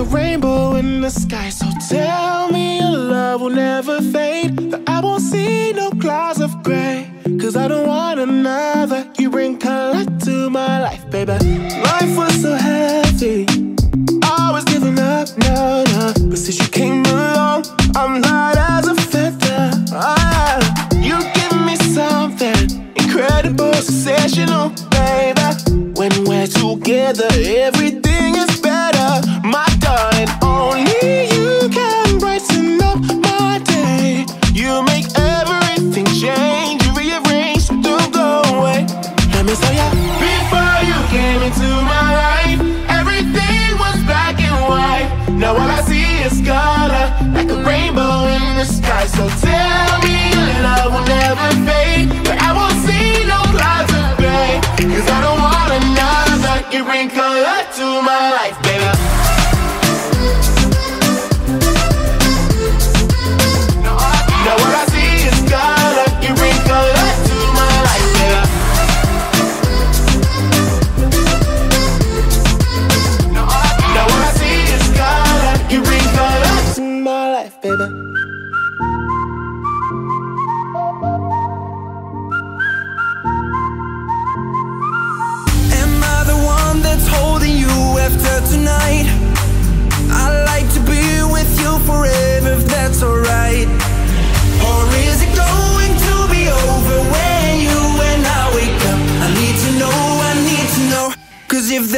a rainbow in the sky. So tell me your love will never fade. That I won't see no clouds of gray. Cause I don't want another. You bring color to my life, baby. Life was so heavy. I was giving up, no, no. But since you came along, I'm light as a feather. Ah, you give me something incredible, sensational, baby. When we're together, everything You make everything change, you rearrange, go away. Let me tell before you came into my life, everything was black and white. Now all I see is color, like a rainbow in the sky. So tell me your love will never fade, but I won't see no clouds of I don't want another. You bring color to my life, baby.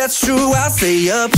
That's true, I'll stay up.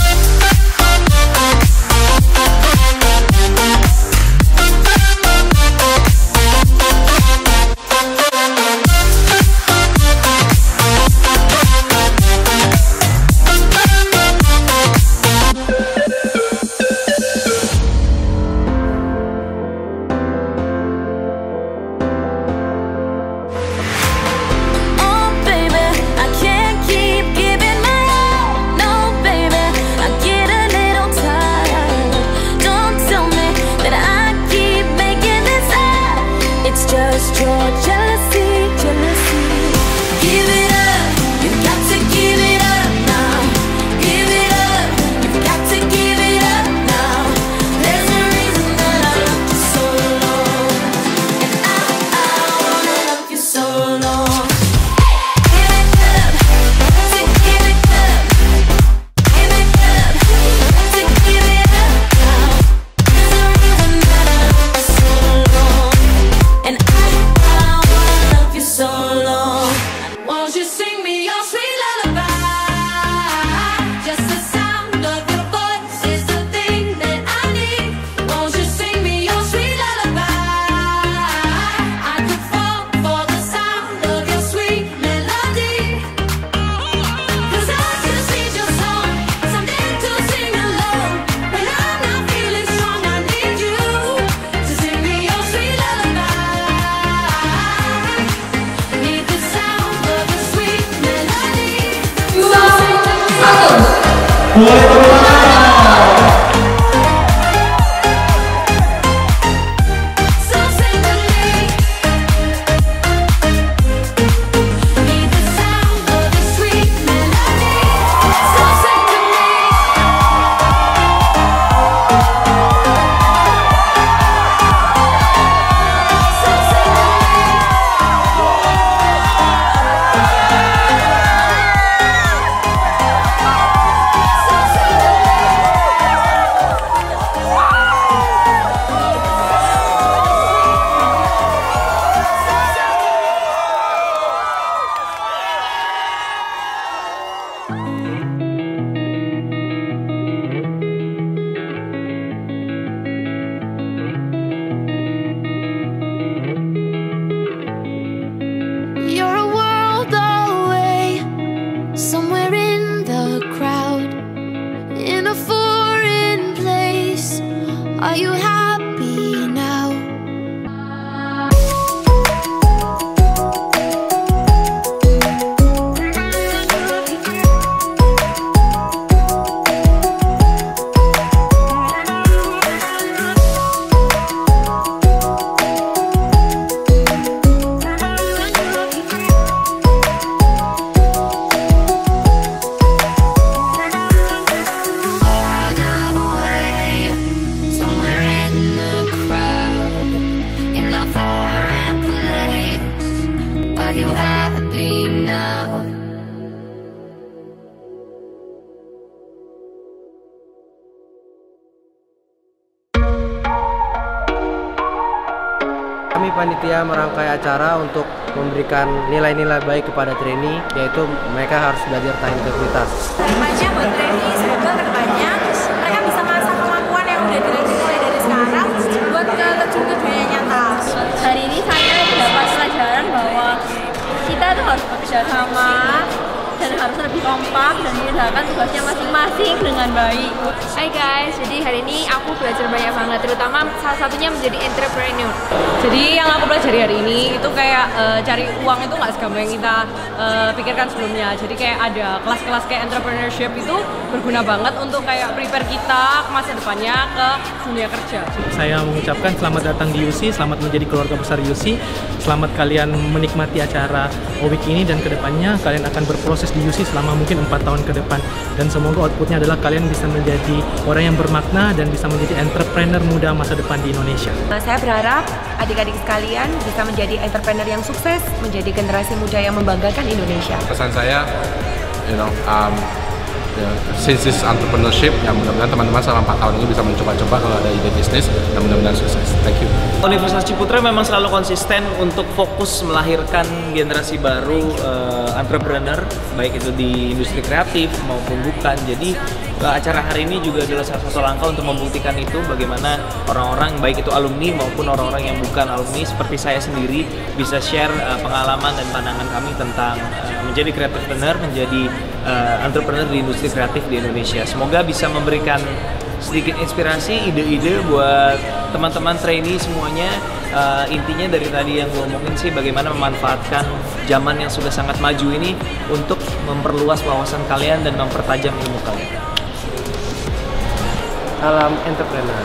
我 panitia merangkai acara untuk memberikan nilai-nilai baik kepada trainee, yaitu mereka harus belajar tentang integritas. Temanya buat trainee, semoga ke depannya mereka bisa mengasah kemampuan yang udah dilatih mulai dari sekarang buat ke terjun ke dunia nyata. Hari ini saya dapat pelajaran bahwa kita tuh harus bekerja sama dan harus kompak dan menyelesaikan tugasnya masing-masing dengan baik. Hai guys, jadi hari ini aku belajar banyak banget, terutama salah satunya menjadi entrepreneur. Jadi yang aku pelajari hari ini itu kayak eh, cari uang itu nggak segampang yang kita eh, pikirkan sebelumnya. Jadi kayak ada kelas-kelas kayak entrepreneurship itu berguna banget untuk kayak prepare kita ke masa depannya ke dunia kerja. Saya mengucapkan selamat datang di UC, selamat menjadi keluarga besar UC, selamat kalian menikmati acara OWIC ini dan ke depannya kalian akan berproses di UC selama mungkin empat tahun ke depan dan semoga outputnya adalah kalian bisa menjadi orang yang bermakna dan bisa menjadi entrepreneur muda masa depan di Indonesia. Saya berharap adik-adik sekalian bisa menjadi entrepreneur yang sukses, menjadi generasi muda yang membanggakan Indonesia. Pesan saya, you know, um, ya, since this entrepreneurship, ya mudah-mudahan teman-teman selama 4 tahun ini bisa mencoba-coba kalau ada ide bisnis dan mudah-mudahan sukses. Thank you. Universitas Ciputra memang selalu konsisten untuk fokus melahirkan generasi baru eh, entrepreneur, baik itu di industri kreatif maupun bukan. Jadi eh, acara hari ini juga adalah salah satu langkah untuk membuktikan itu bagaimana orang-orang baik itu alumni maupun orang-orang yang bukan alumni seperti saya sendiri bisa share eh, pengalaman dan pandangan kami tentang eh, menjadi kreatifpreneur, menjadi eh, entrepreneur di industri kreatif di Indonesia. Semoga bisa memberikan sedikit inspirasi, ide-ide buat teman-teman trainee semuanya. Uh, intinya dari tadi yang gue omongin sih bagaimana memanfaatkan zaman yang sudah sangat maju ini untuk memperluas wawasan kalian dan mempertajam ilmu kalian. Salam entrepreneur.